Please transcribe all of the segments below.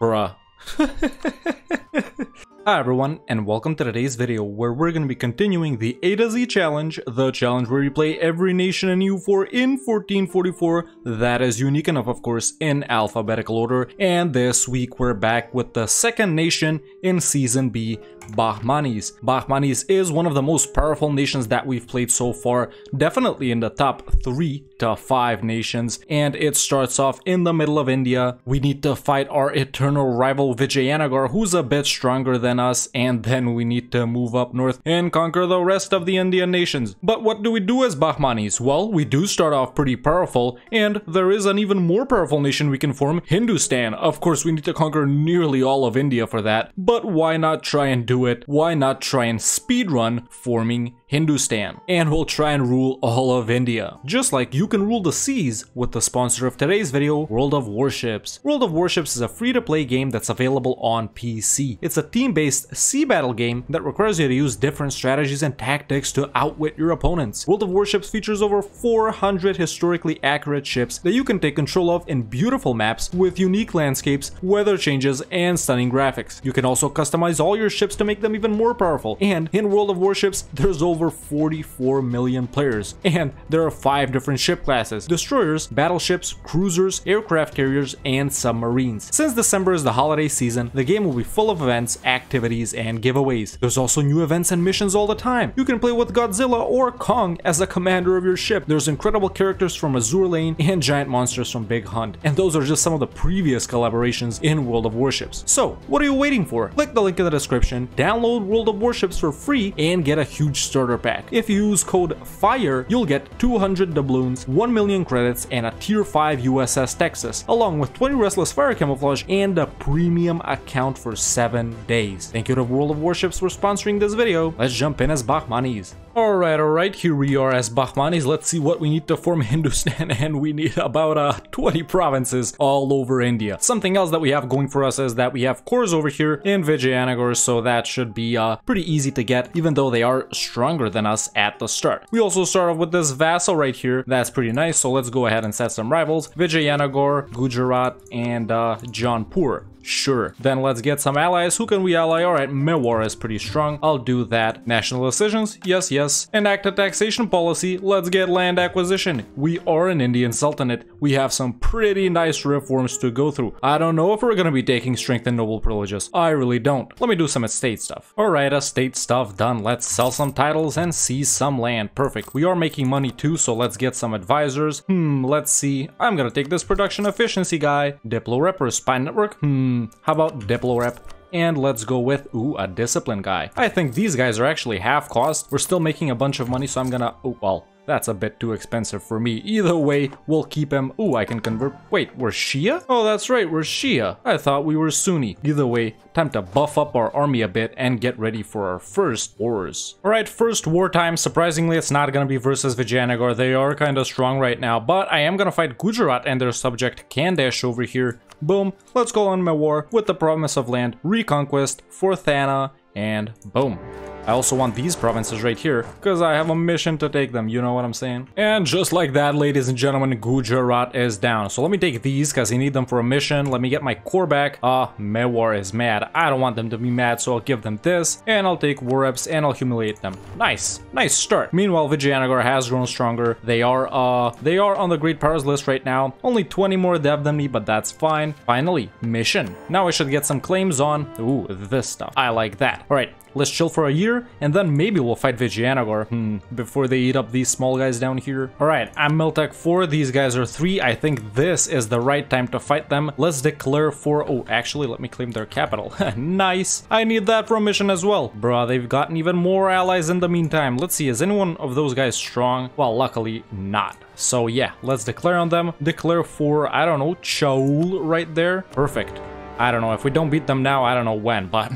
Bruh. Hi everyone, and welcome to today's video where we're going to be continuing the A to Z challenge, the challenge where you play every nation in EU4 in 1444 that is unique enough of course in alphabetical order, and this week we're back with the second nation in Season B, Bahmanis. Bahmanis is one of the most powerful nations that we've played so far, definitely in the top 3 to 5 nations, and it starts off in the middle of India. We need to fight our eternal rival Vijayanagar who's a bit stronger than us, and then we need to move up north and conquer the rest of the Indian nations. But what do we do as Bahmanis? Well, we do start off pretty powerful, and there is an even more powerful nation we can form, Hindustan. Of course, we need to conquer nearly all of India for that, but why not try and do it? Why not try and speedrun forming Hindustan? And we'll try and rule all of India. Just like you can rule the seas with the sponsor of today's video, World of Warships. World of Warships is a free-to-play game that's available on PC. It's a team-based sea battle game that requires you to use different strategies and tactics to outwit your opponents. World of Warships features over 400 historically accurate ships that you can take control of in beautiful maps with unique landscapes, weather changes, and stunning graphics. You can also customize all your ships to make them even more powerful. And in World of Warships, there's over 44 million players. And there are 5 different ship classes. Destroyers, battleships, cruisers, aircraft carriers, and submarines. Since December is the holiday season, the game will be full of events, activities, and giveaways. There's also new events and missions all the time. You can play with Godzilla or Kong as the commander of your ship. There's incredible characters from Azur Lane and giant monsters from Big Hunt. And those are just some of the previous collaborations in World of Warships. So, what are you waiting for? Click the link in the description, download World of Warships for free, and get a huge starter pack. If you use code FIRE, you'll get 200 doubloons, 1 million credits, and a tier 5 USS Texas, along with 20 Restless Fire camouflage and a premium account for 7 days. Thank you to World of Warships for sponsoring this video. Let's jump in as Bahmanis. Alright, alright, here we are as Bahmanis. Let's see what we need to form Hindustan, and we need about uh, 20 provinces all over India. Something else that we have going for us is that we have cores over here in Vijayanagar, so that should be uh, pretty easy to get, even though they are stronger than us at the start. We also start off with this vassal right here. That's pretty nice, so let's go ahead and set some rivals. Vijayanagar, Gujarat, and uh, Jaunpur. Sure. Then let's get some allies. Who can we ally? Alright, Mewar is pretty strong. I'll do that. National decisions? Yes, yes. Enact a taxation policy. Let's get land acquisition. We are an Indian Sultanate. We have some pretty nice reforms to go through. I don't know if we're gonna be taking strength and noble privileges. I really don't. Let me do some estate stuff. Alright, estate stuff done. Let's sell some titles and seize some land. Perfect. We are making money too, so let's get some advisors. Hmm, let's see. I'm gonna take this production efficiency guy. Diplo Rep Spy Network? Hmm, Hmm, how about Diplorep? And let's go with, ooh, a discipline guy. I think these guys are actually half cost. We're still making a bunch of money, so I'm gonna, oh, well, that's a bit too expensive for me. Either way, we'll keep him. Ooh, I can convert. Wait, we're Shia? Oh, that's right, we're Shia. I thought we were Sunni. Either way, time to buff up our army a bit and get ready for our first wars. Alright, first wartime. Surprisingly, it's not gonna be versus Vijayanagar. They are kind of strong right now, but I am gonna fight Gujarat and their subject Khandesh over here. Boom, let's go on my war with the promise of land, reconquest, for Thana, and boom. I also want these provinces right here, because I have a mission to take them, you know what I'm saying? And just like that, ladies and gentlemen, Gujarat is down. So let me take these, because I need them for a mission. Let me get my core back. Ah, uh, Mewar is mad. I don't want them to be mad, so I'll give them this. And I'll take war reps, and I'll humiliate them. Nice. Nice start. Meanwhile, Vijayanagar has grown stronger. They are, uh, they are on the Great Powers list right now. Only 20 more dev than me, but that's fine. Finally, mission. Now I should get some claims on, ooh, this stuff. I like that. All right, Let's chill for a year, and then maybe we'll fight Vijayanagar, hmm, before they eat up these small guys down here. Alright, I'm Miltech 4, these guys are 3, I think this is the right time to fight them. Let's declare for, oh, actually, let me claim their capital. nice! I need that for a mission as well. Bruh, they've gotten even more allies in the meantime. Let's see, is anyone of those guys strong? Well, luckily not. So yeah, let's declare on them. Declare for, I don't know, Chaul right there. Perfect. I don't know, if we don't beat them now, I don't know when, but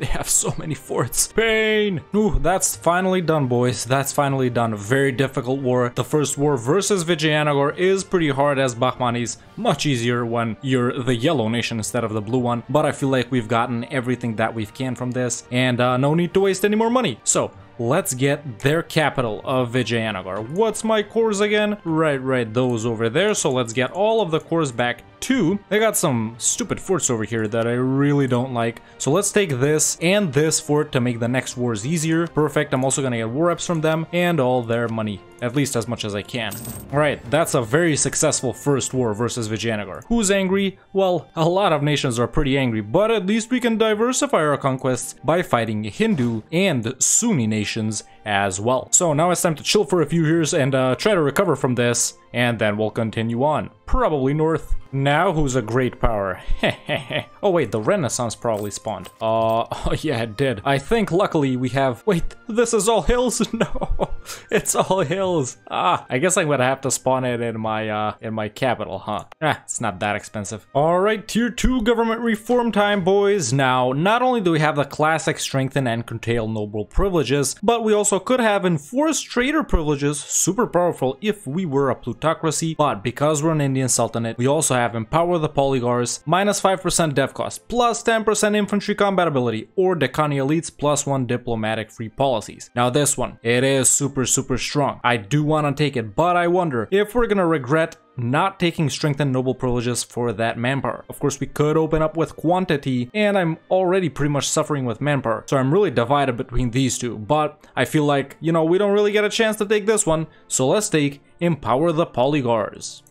They have so many forts. Pain! Ooh, that's finally done, boys. That's finally done. Very difficult war. The first war versus Vijayanagar is pretty hard as Bahmanis. Much easier when you're the yellow nation instead of the blue one. But I feel like we've gotten everything that we can from this. And uh, no need to waste any more money. So, let's get their capital of Vijayanagar. What's my cores again? Right, right, those over there. So let's get all of the cores back too. they got some stupid forts over here that I really don't like. So let's take this and this fort to make the next wars easier. Perfect, I'm also gonna get war reps from them and all their money. At least as much as I can. Alright, that's a very successful first war versus Vijayanagar. Who's angry? Well, a lot of nations are pretty angry, but at least we can diversify our conquests by fighting Hindu and Sunni nations as well. So now it's time to chill for a few years and uh, try to recover from this, and then we'll continue on. Probably north. Now who's a great power? oh wait, the Renaissance probably spawned. Uh, oh yeah, it did. I think luckily we have... Wait, this is all hills? No, it's all hills. Ah, I guess I'm gonna have to spawn it in my, uh, in my capital, huh? Ah, it's not that expensive. Alright, tier 2 government reform time, boys. Now, not only do we have the classic strengthen and curtail noble privileges, but we also could have enforced trader privileges, super powerful if we were a plutocracy, but because we're an Indian Sultanate, we also have Empower the Polygars, minus 5% dev cost, plus 10% infantry combat ability, or Deccani Elites plus 1 diplomatic free policies. Now this one, it is super super strong. I do want to take it, but I wonder if we're gonna regret not taking strength and noble privileges for that manpower. Of course, we could open up with quantity, and I'm already pretty much suffering with manpower, so I'm really divided between these two, but I feel like, you know, we don't really get a chance to take this one, so let's take Empower the Polygars.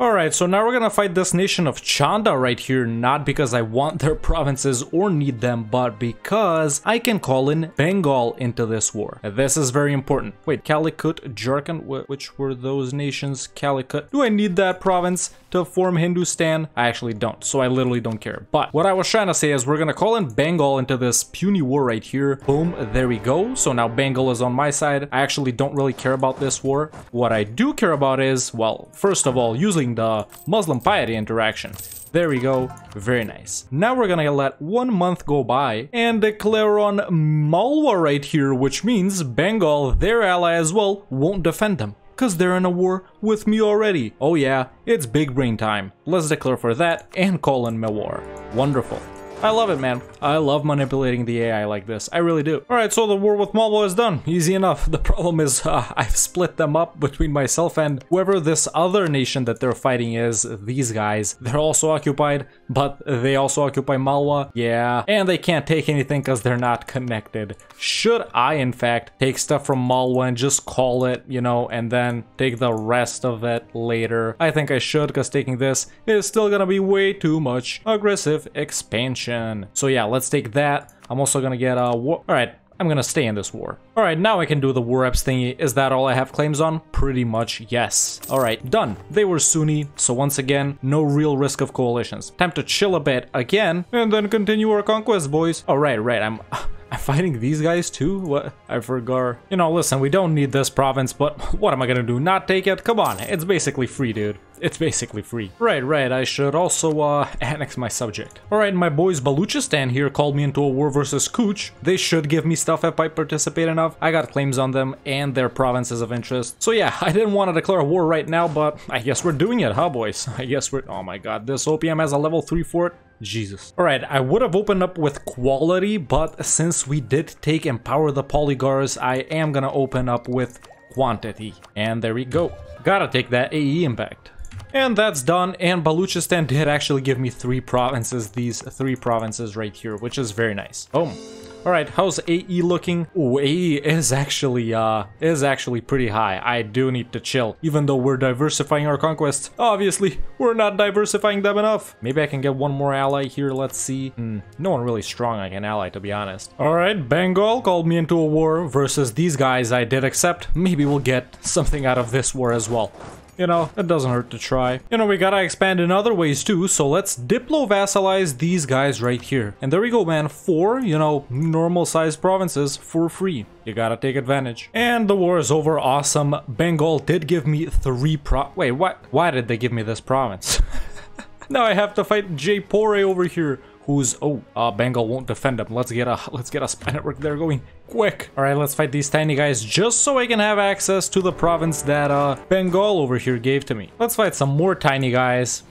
Alright, so now we're gonna fight this nation of Chanda right here, not because I want their provinces or need them, but because I can call in Bengal into this war. This is very important. Wait, Calicut, Jharkhand, which were those nations? Calicut. Do I need that province to form Hindustan? I actually don't, so I literally don't care. But what I was trying to say is we're gonna call in Bengal into this puny war right here. Boom, there we go. So now Bengal is on my side. I actually don't really care about this war. What I do care about is, well, first of all, usually the Muslim piety interaction. There we go, very nice. Now we're gonna let one month go by and declare on Malwa right here, which means Bengal, their ally as well, won't defend them. Cause they're in a war with me already. Oh yeah, it's big brain time. Let's declare for that and call in Mewar. Wonderful. I love it, man. I love manipulating the AI like this. I really do. Alright, so the war with Malwa is done. Easy enough. The problem is uh, I've split them up between myself and whoever this other nation that they're fighting is. These guys. They're also occupied, but they also occupy Malwa. Yeah. And they can't take anything because they're not connected. Should I, in fact, take stuff from Malwa and just call it, you know, and then take the rest of it later? I think I should because taking this is still gonna be way too much aggressive expansion. So yeah, let's take that. I'm also gonna get a war. All right, I'm gonna stay in this war. Alright, now I can do the war reps thingy. Is that all I have claims on? Pretty much, yes. Alright, done. They were Sunni, so once again, no real risk of coalitions. Time to chill a bit again, and then continue our conquest, boys. Alright, right, I'm... I'm fighting these guys too? What? I forgot. You know, listen, we don't need this province, but what am I gonna do? Not take it? Come on, it's basically free, dude. It's basically free. Right, right, I should also, uh, annex my subject. Alright, my boys Baluchistan here called me into a war versus Cooch. They should give me stuff if I participate enough. I got claims on them and their provinces of interest. So yeah, I didn't want to declare a war right now, but I guess we're doing it, huh, boys? I guess we're... Oh my god, this OPM has a level 3 fort. Jesus. Alright, I would have opened up with quality, but since we did take Empower the Polygars, I am gonna open up with quantity. And there we go. Gotta take that AE impact. And that's done, and Baluchistan did actually give me three provinces, these three provinces right here, which is very nice. Boom. Alright, how's AE looking? Ooh, AE is actually, uh, is actually pretty high. I do need to chill. Even though we're diversifying our conquests, obviously, we're not diversifying them enough. Maybe I can get one more ally here, let's see. Hmm, no one really strong I can ally, to be honest. Alright, Bengal called me into a war versus these guys I did accept. Maybe we'll get something out of this war as well. You know, it doesn't hurt to try. You know, we gotta expand in other ways too, so let's diplo-vassalize these guys right here. And there we go, man. Four, you know, normal-sized provinces for free. You gotta take advantage. And the war is over. Awesome. Bengal did give me three pro- Wait, what? Why did they give me this province? now I have to fight Jaipore over here who's oh uh Bengal won't defend him. Let's get a let's get a spy network there going quick. Alright, let's fight these tiny guys just so I can have access to the province that uh Bengal over here gave to me. Let's fight some more tiny guys.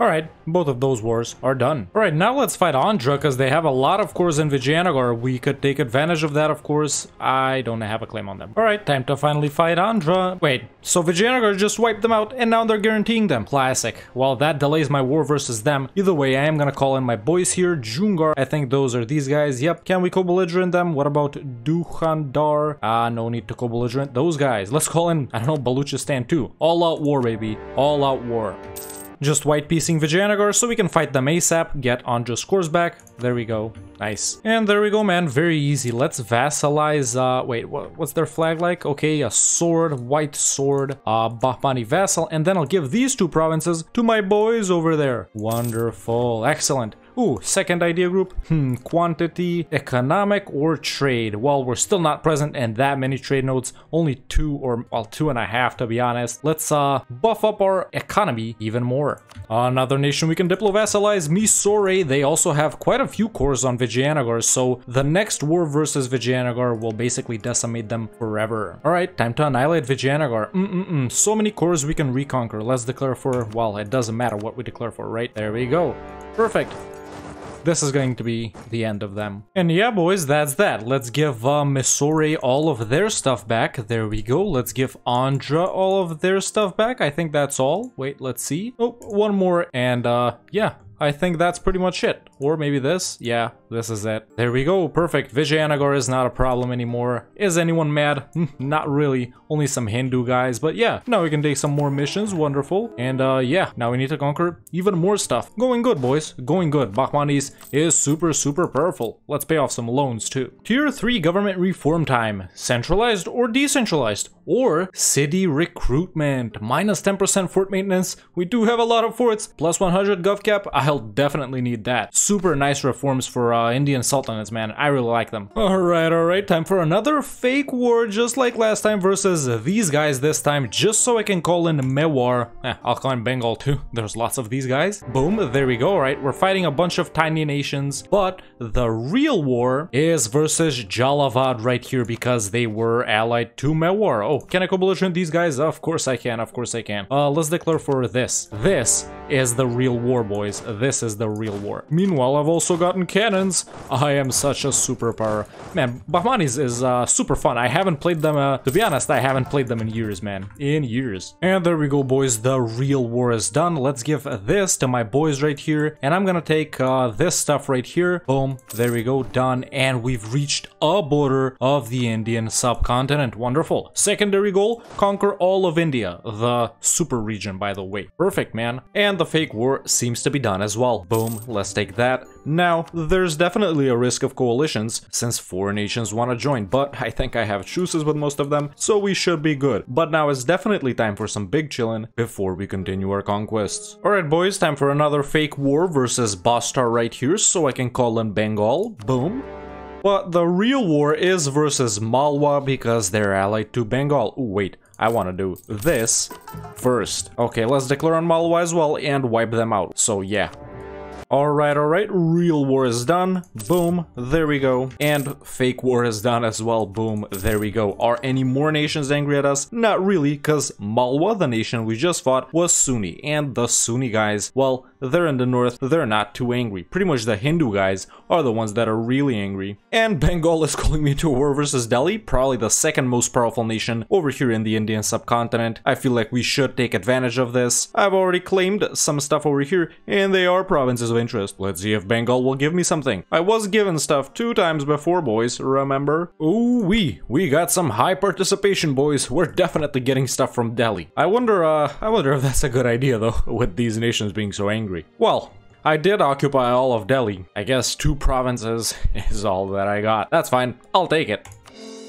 Alright, both of those wars are done. Alright, now let's fight Andhra, because they have a lot of cores in Vijayanagar. We could take advantage of that, of course. I don't have a claim on them. Alright, time to finally fight Andhra. Wait, so Vijayanagar just wiped them out, and now they're guaranteeing them. Classic. Well, that delays my war versus them. Either way, I am gonna call in my boys here. Jungar, I think those are these guys. Yep, can we co-belligerent them? What about Dukhandar? Ah, no need to co-belligerent those guys. Let's call in, I don't know, Baluchistan too. All out war, baby. All out war. Just white piecing Vijayanagar so we can fight them ASAP, get Andhra scores back. There we go. Nice. And there we go, man. Very easy. Let's vassalize, uh, wait, what, what's their flag like? Okay, a sword, white sword, uh, Bahmani vassal, and then I'll give these two provinces to my boys over there. Wonderful. Excellent. Ooh, second idea group. Hmm, quantity, economic, or trade. Well, we're still not present in that many trade nodes. Only two or, well, two and a half to be honest. Let's uh buff up our economy even more. Another nation we can diplo-vassalize, Mysore. They also have quite a few cores on Vijayanagar, so the next war versus Vijayanagar will basically decimate them forever. Alright, time to annihilate Vijayanagar. Mm-mm-mm, so many cores we can reconquer. Let's declare for, well, it doesn't matter what we declare for, right? There we go. Perfect this is going to be the end of them. And yeah, boys, that's that. Let's give uh, Mysore all of their stuff back. There we go. Let's give Andhra all of their stuff back. I think that's all. Wait, let's see. Oh, one more. And uh, yeah, I think that's pretty much it. Or maybe this? Yeah, this is it. There we go, perfect. Vijayanagar is not a problem anymore. Is anyone mad? Not really, only some Hindu guys, but yeah. Now we can take some more missions, wonderful. And uh, yeah, now we need to conquer even more stuff. Going good, boys, going good. Bahmanis is super, super powerful. Let's pay off some loans too. Tier 3 government reform time. Centralized or decentralized? Or city recruitment. Minus 10% fort maintenance. We do have a lot of forts. Plus 100 gov cap. I'll definitely need that. Super nice reforms for uh, Indian sultanates, man. I really like them. Alright, alright. Time for another fake war just like last time versus these guys this time. Just so I can call in Mewar. Eh, I'll call in Bengal too. There's lots of these guys. Boom. There we go. Alright, we're fighting a bunch of tiny nations. But the real war is versus Jalavad right here because they were allied to Mewar. Oh, can I co-belligerent these guys? Of course I can, of course I can. Uh, let's declare for this. This is the real war, boys. This is the real war. Meanwhile, I've also gotten cannons. I am such a superpower. Man, Bahmanis is uh, super fun. I haven't played them, uh, to be honest, I haven't played them in years, man. In years. And there we go, boys. The real war is done. Let's give this to my boys right here. And I'm gonna take uh, this stuff right here. Boom. There we go. Done. And we've reached a border of the Indian subcontinent. Wonderful. Secondary goal, conquer all of India, the super region by the way. Perfect man. And the fake war seems to be done as well. Boom, let's take that. Now, there's definitely a risk of coalitions, since four nations want to join, but I think I have truces with most of them, so we should be good. But now it's definitely time for some big chillin' before we continue our conquests. Alright boys, time for another fake war versus Bastar right here, so I can call in Bengal. Boom. But the real war is versus Malwa because they're allied to Bengal. Ooh, wait, I want to do this first. Okay, let's declare on Malwa as well and wipe them out. So yeah, Alright, alright, real war is done. Boom, there we go. And fake war is done as well. Boom, there we go. Are any more nations angry at us? Not really, because Malwa, the nation we just fought, was Sunni. And the Sunni guys, well, they're in the north, they're not too angry. Pretty much the Hindu guys are the ones that are really angry. And Bengal is calling me to war versus Delhi, probably the second most powerful nation over here in the Indian subcontinent. I feel like we should take advantage of this. I've already claimed some stuff over here, and they are provinces of interest. Let's see if Bengal will give me something. I was given stuff two times before, boys, remember? Ooh wee, we got some high participation, boys. We're definitely getting stuff from Delhi. I wonder, uh, I wonder if that's a good idea, though, with these nations being so angry. Well, I did occupy all of Delhi. I guess two provinces is all that I got. That's fine, I'll take it.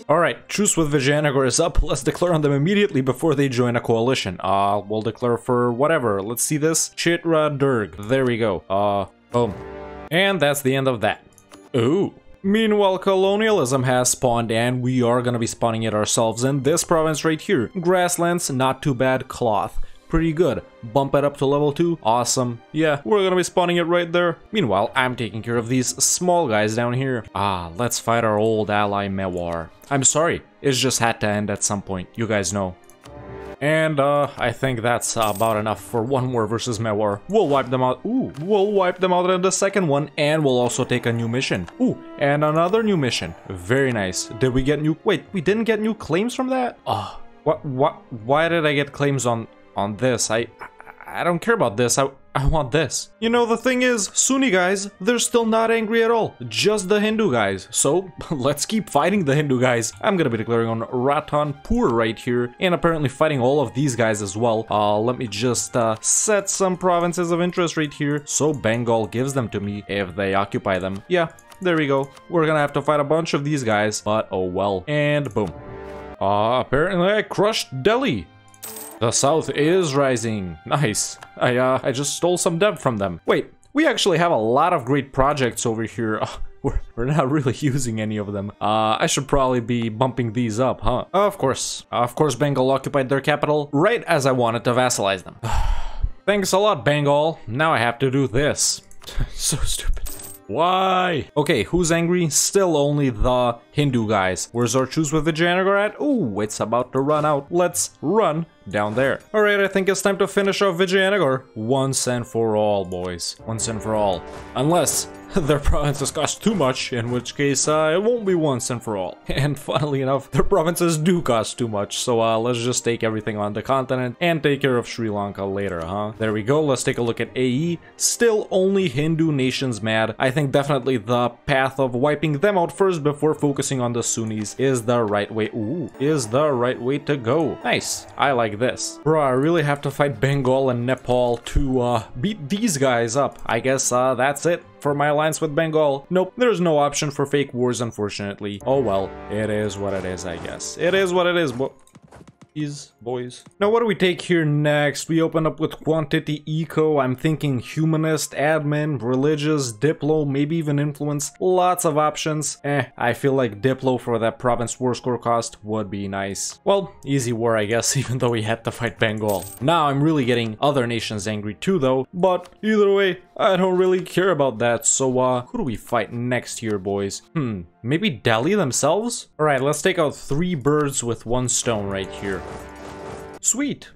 Alright, truce with Vijayanagar is up. Let's declare on them immediately before they join a coalition. Uh, we'll declare for whatever. Let's see this. Chitra Durg. There we go. Uh, boom. And that's the end of that. Ooh. Meanwhile, colonialism has spawned and we are gonna be spawning it ourselves in this province right here. Grasslands, not too bad, cloth pretty good. Bump it up to level 2, awesome. Yeah, we're gonna be spawning it right there. Meanwhile, I'm taking care of these small guys down here. Ah, let's fight our old ally Mewar. I'm sorry, it just had to end at some point, you guys know. And uh, I think that's about enough for one more versus Mewar. We'll wipe them out. Ooh, we'll wipe them out in the second one, and we'll also take a new mission. Ooh, and another new mission. Very nice. Did we get new? Wait, we didn't get new claims from that? Oh, what? What? Why did I get claims on on this? I I don't care about this. I I want this. You know, the thing is, Sunni guys, they're still not angry at all. Just the Hindu guys. So, let's keep fighting the Hindu guys. I'm gonna be declaring on Ratanpur right here, and apparently fighting all of these guys as well. Uh, let me just uh, set some provinces of interest right here, so Bengal gives them to me if they occupy them. Yeah, there we go. We're gonna have to fight a bunch of these guys, but oh well. And boom. Uh, apparently I crushed Delhi. The south is rising. Nice. I, uh, I just stole some dev from them. Wait, we actually have a lot of great projects over here. We're, we're not really using any of them. Uh, I should probably be bumping these up, huh? Of course. Of course Bengal occupied their capital right as I wanted to vassalize them. Thanks a lot, Bengal. Now I have to do this. so stupid. Why? Okay, who's angry? Still only the Hindu guys. Where's our choose with Vijayanagar at? Ooh, it's about to run out. Let's run down there. Alright, I think it's time to finish off Vijayanagar once and for all, boys. Once and for all. Unless their provinces cost too much, in which case uh, it won't be once and for all. And funnily enough, their provinces do cost too much, so uh, let's just take everything on the continent and take care of Sri Lanka later, huh? There we go, let's take a look at AE. Still only Hindu nations mad. I think definitely the path of wiping them out first before focusing on the Sunnis is the right way. Ooh, is the right way to go. Nice, I like this. Bro, I really have to fight Bengal and Nepal to uh, beat these guys up. I guess uh, that's it for my alliance with Bengal. Nope, there's no option for fake wars, unfortunately. Oh well, it is what it is, I guess. It is what it is, is boys. Now what do we take here next? We open up with quantity eco. I'm thinking humanist, admin, religious, diplo, maybe even influence. Lots of options. Eh, I feel like diplo for that province war score cost would be nice. Well, easy war I guess, even though we had to fight Bengal. Now I'm really getting other nations angry too though, but either way, I don't really care about that, so uh, who do we fight next here, boys? Hmm, maybe Delhi themselves? Alright, let's take out three birds with one stone right here. Sweet.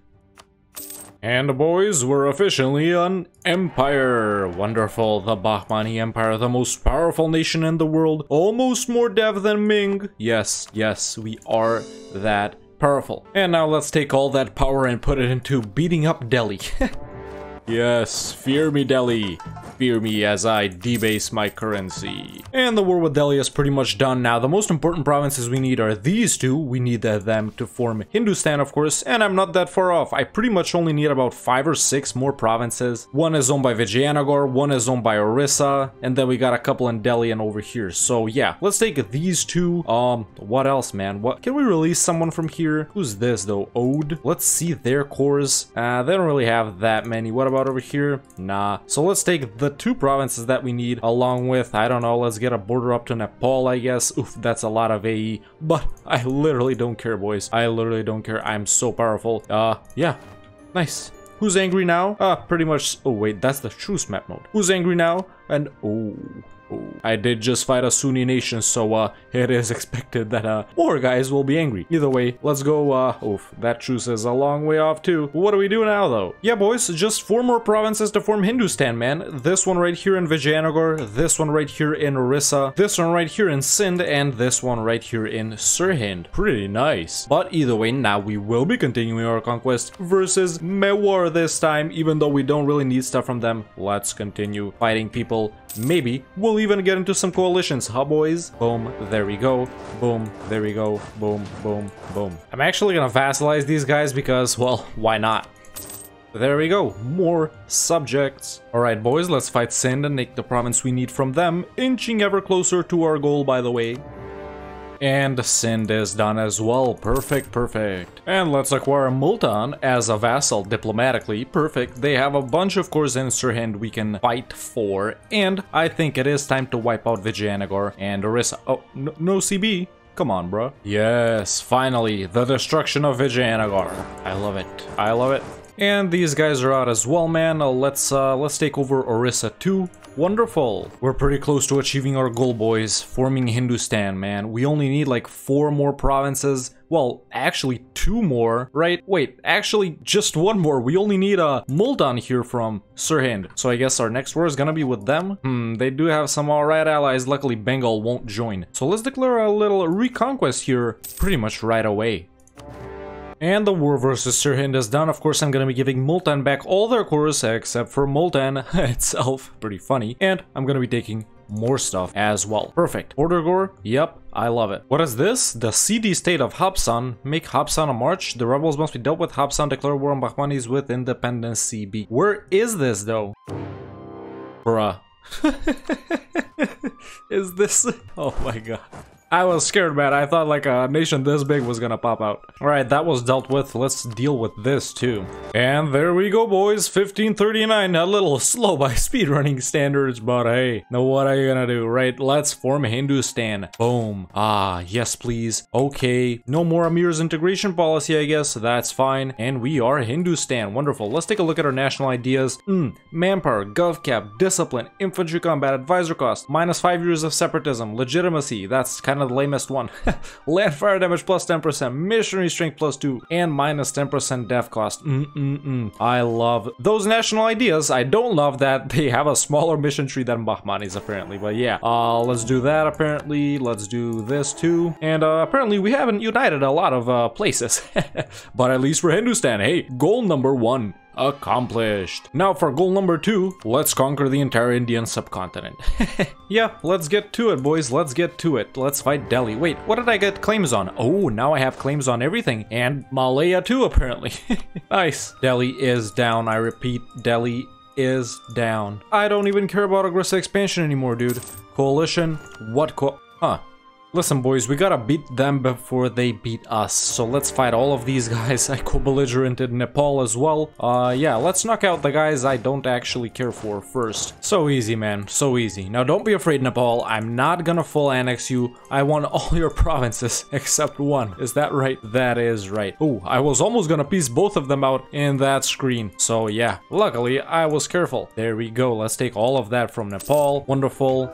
And boys, we're officially an empire. Wonderful, the Bahmani Empire, the most powerful nation in the world, almost more dev than Ming. Yes, yes, we are that powerful. And now let's take all that power and put it into beating up Delhi. yes, fear me Delhi fear me as I debase my currency. And the war with Delhi is pretty much done now. The most important provinces we need are these two. We need them to form Hindustan, of course, and I'm not that far off. I pretty much only need about five or six more provinces. One is owned by Vijayanagar, one is owned by Orissa, and then we got a couple in Delhi and over here. So yeah, let's take these two. Um, what else, man? What Can we release someone from here? Who's this, though? Oudh? Let's see their cores. Uh, they don't really have that many. What about over here? Nah. So let's take the the two provinces that we need along with, I don't know, let's get a border up to Nepal, I guess. Oof, that's a lot of AE, but I literally don't care, boys. I literally don't care. I'm so powerful. Uh, yeah, nice. Who's angry now? Uh, pretty much. Oh, wait, that's the truce map mode. Who's angry now? And, oh, I did just fight a Sunni nation, so uh, it is expected that uh, more guys will be angry. Either way, let's go, uh, oof, that truce is a long way off too. What do we do now though? Yeah boys, just four more provinces to form Hindustan, man. This one right here in Vijayanagar, this one right here in Orissa, this one right here in Sindh, and this one right here in Sirhind. Pretty nice. But either way, now we will be continuing our conquest versus Mewar this time, even though we don't really need stuff from them. Let's continue fighting people. Maybe we'll even get into some coalitions, huh boys? Boom, there we go. Boom, there we go. Boom, boom, boom. I'm actually gonna vassalize these guys because, well, why not? There we go, more subjects. Alright boys, let's fight Sindh and take the province we need from them, inching ever closer to our goal by the way. And Sindh is done as well. Perfect, perfect. And let's acquire Multan as a vassal diplomatically. Perfect. They have a bunch of cores in Sirhind we can fight for. And I think it is time to wipe out Vijayanagar and Orissa. Oh, no, no CB. Come on, bro. Yes, finally, the destruction of Vijayanagar. I love it. I love it. And these guys are out as well, man. Uh, let's uh, let's take over Orissa too. Wonderful. We're pretty close to achieving our goal, boys. Forming Hindustan, man. We only need like four more provinces. Well, actually two more, right? Wait, actually just one more. We only need a Multan here from Sirhind. So I guess our next war is gonna be with them. Hmm, they do have some alright allies. Luckily, Bengal won't join. So let's declare a little reconquest here pretty much right away. And the war versus Sirhind is done. Of course, I'm gonna be giving Multan back all their cores except for Multan itself. Pretty funny. And I'm gonna be taking more stuff as well. Perfect. Order gore? Yep, I love it. What is this? The Siddi state of Habsan. Make Habsan a march. The rebels must be dealt with. Habsan declare war on Bahmanis with independence CB. Where is this though? Bruh. is this? Oh my god. I was scared, man. I thought like a nation this big was gonna pop out. Alright, that was dealt with. Let's deal with this too. And there we go, boys. 1539. A little slow by speedrunning standards, but hey, now what are you gonna do, right? Let's form Hindustan. Boom. Ah, yes, please. Okay. No more Amir's integration policy, I guess. That's fine. And we are Hindustan. Wonderful. Let's take a look at our national ideas. Hmm. Manpower, GovCap, discipline, infantry combat, advisor cost, minus five years of separatism, legitimacy. That's kind kind of the lamest one. Land fire damage plus 10%, missionary strength plus 2, and minus 10% dev cost. Mm -mm -mm. I love those national ideas. I don't love that they have a smaller mission tree than Bahmanis apparently, but yeah. Uh, let's do that apparently. Let's do this too. And uh, apparently we haven't united a lot of uh, places, but at least for Hindustan. Hey, goal number one accomplished. Now for goal number two, let's conquer the entire Indian subcontinent. yeah, let's get to it, boys. Let's get to it. Let's fight Delhi. Wait, what did I get claims on? Oh, now I have claims on everything. And Malaya too, apparently. nice. Delhi is down. I repeat, Delhi is down. I don't even care about aggressive expansion anymore, dude. Coalition? What co- Huh. Listen boys, we gotta beat them before they beat us, so let's fight all of these guys. I co-belligerented Nepal as well. Uh, yeah, let's knock out the guys I don't actually care for first. So easy, man, so easy. Now don't be afraid, Nepal, I'm not gonna full annex you. I want all your provinces except one. Is that right? That is right. Oh, I was almost gonna piece both of them out in that screen. So yeah, luckily I was careful. There we go, let's take all of that from Nepal. Wonderful.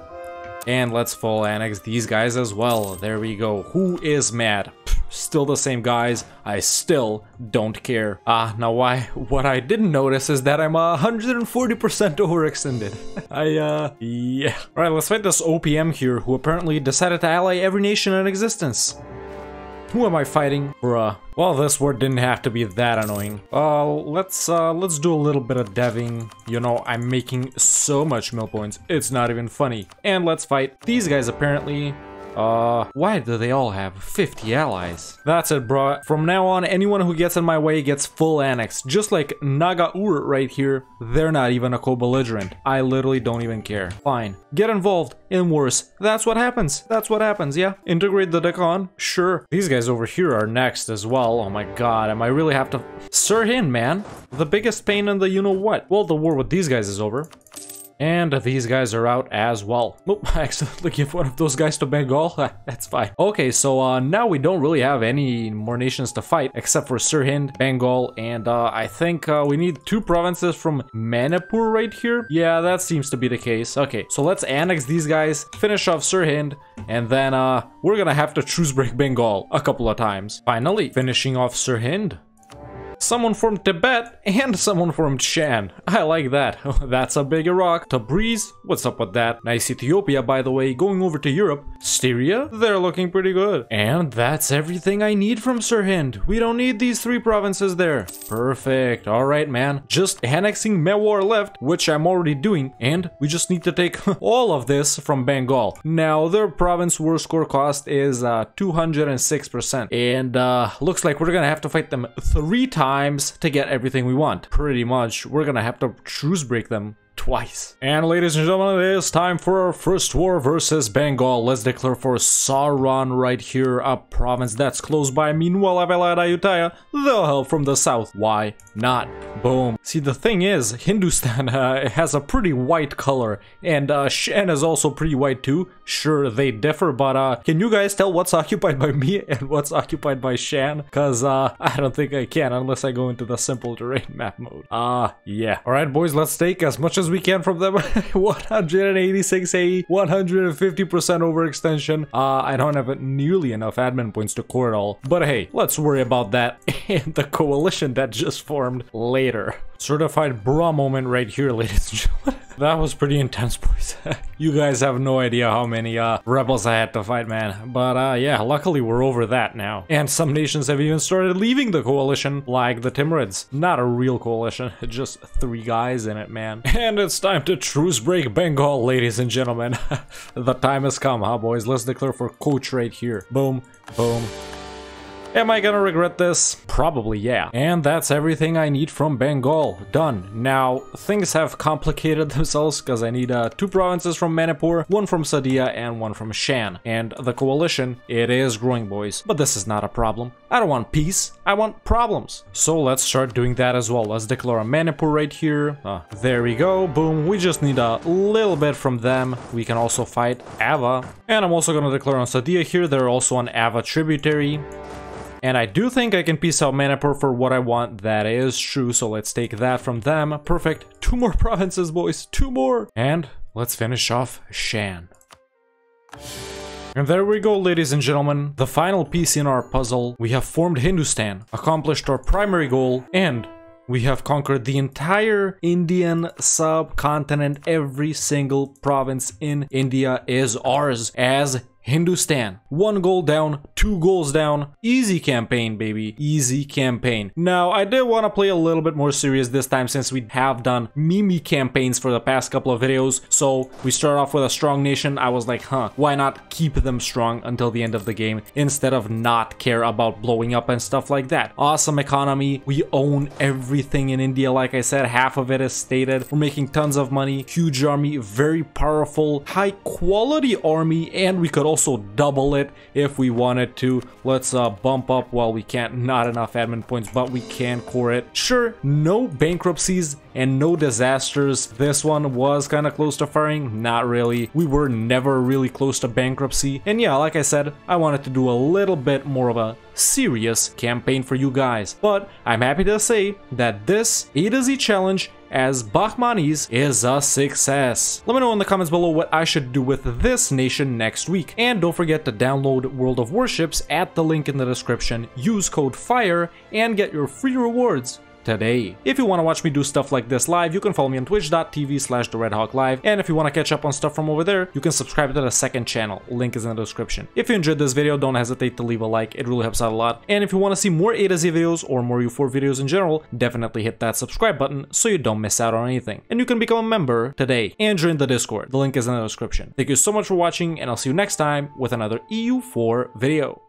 And let's full annex these guys as well. There we go. Who is mad? still the same guys. I still don't care. Ah, now why? What I didn't notice is that I'm 140% overextended. I, uh, yeah. Alright, let's fight this OPM here, who apparently decided to ally every nation in existence. Who am I fighting? Bruh. Well, this word didn't have to be that annoying. Uh, let's, uh, let's do a little bit of deving. You know, I'm making so much mill points, it's not even funny. And let's fight these guys apparently uh, why do they all have 50 allies? That's it, bro. From now on, anyone who gets in my way gets full annex. Just like Nagaur right here, they're not even a co-belligerent. I literally don't even care. Fine. Get involved in wars. That's what happens. That's what happens, yeah? Integrate the Deccan? Sure. These guys over here are next as well. Oh my god, am I really have to... Sirhind, man. The biggest pain in the you-know-what. Well, the war with these guys is over. And these guys are out as well. Oop, I accidentally gave one of those guys to Bengal. That's fine. Okay, so uh, now we don't really have any more nations to fight except for Sirhind, Bengal, and uh, I think uh, we need two provinces from Manipur right here. Yeah, that seems to be the case. Okay, so let's annex these guys, finish off Sirhind, and then uh, we're gonna have to truce break Bengal a couple of times. Finally, finishing off Sirhind someone from Tibet, and someone from Shan. I like that. That's a big rock. Tabriz, what's up with that? Nice Ethiopia, by the way, going over to Europe. Styria, they're looking pretty good. And that's everything I need from Sirhind. We don't need these three provinces there. Perfect. Alright, man. Just annexing Mewar left, which I'm already doing, and we just need to take all of this from Bengal. Now, their province war score cost is uh, 206%, and uh, looks like we're gonna have to fight them three times times to get everything we want. Pretty much, we're gonna have to truce break them twice. And ladies and gentlemen, it is time for our first war versus Bengal. Let's declare for Saran right here, a province that's close by. Meanwhile, Avelad Ayutthaya, they'll help from the south. Why not? Boom. See, the thing is, Hindustan uh, has a pretty white color, and uh, Shan is also pretty white too. Sure, they differ, but uh, can you guys tell what's occupied by me and what's occupied by Shan? Cause uh, I don't think I can unless I go into the simple terrain map mode. Ah, uh, yeah. Alright boys, let's take as much as we can from them. 186 AE, 150% overextension. Uh, I don't have nearly enough admin points to core it all. But hey, let's worry about that and the coalition that just formed later. Certified bra moment right here, ladies and gentlemen. that was pretty intense, boys. you guys have no idea how many uh, rebels I had to fight, man. But uh, yeah, luckily we're over that now. And some nations have even started leaving the coalition, like the Timurids. Not a real coalition, just three guys in it, man. And it's time to truce break Bengal, ladies and gentlemen. the time has come, huh, boys? Let's declare for coach right here. Boom, boom, Am I gonna regret this? Probably yeah. And that's everything I need from Bengal. Done. Now, things have complicated themselves because I need uh, two provinces from Manipur, one from Sadiya, and one from Shan. And the coalition, it is growing, boys. But this is not a problem. I don't want peace, I want problems. So let's start doing that as well. Let's declare a Manipur right here. Uh, there we go, boom. We just need a little bit from them. We can also fight Ava. And I'm also gonna declare on Sadiya here. They're also an Ava tributary. And I do think I can piece out Manipur for what I want. That is true, so let's take that from them. Perfect. Two more provinces, boys. Two more. And let's finish off Shan. And there we go, ladies and gentlemen. The final piece in our puzzle. We have formed Hindustan, accomplished our primary goal, and we have conquered the entire Indian subcontinent. Every single province in India is ours as Hindustan. One goal down, two goals down. Easy campaign, baby. Easy campaign. Now, I did want to play a little bit more serious this time since we have done Mimi campaigns for the past couple of videos. So we start off with a strong nation. I was like, huh, why not keep them strong until the end of the game instead of not care about blowing up and stuff like that. Awesome economy. We own everything in India. Like I said, half of it is stated. We're making tons of money. Huge army, very powerful, high quality army, and we could also double it if we wanted to. Let's uh, bump up while we can't. Not enough admin points, but we can core it. Sure, no bankruptcies and no disasters. This one was kind of close to firing. Not really. We were never really close to bankruptcy. And yeah, like I said, I wanted to do a little bit more of a serious campaign for you guys. But I'm happy to say that this A to Z challenge as Bahmanis is a success. Let me know in the comments below what I should do with this nation next week. And don't forget to download World of Warships at the link in the description, use code FIRE, and get your free rewards today. If you want to watch me do stuff like this live, you can follow me on twitch.tv slash theredhawklive, and if you want to catch up on stuff from over there, you can subscribe to the second channel, link is in the description. If you enjoyed this video, don't hesitate to leave a like, it really helps out a lot, and if you want to see more A to Z videos or more EU4 videos in general, definitely hit that subscribe button so you don't miss out on anything. And you can become a member today and join the Discord, the link is in the description. Thank you so much for watching, and I'll see you next time with another EU4 video.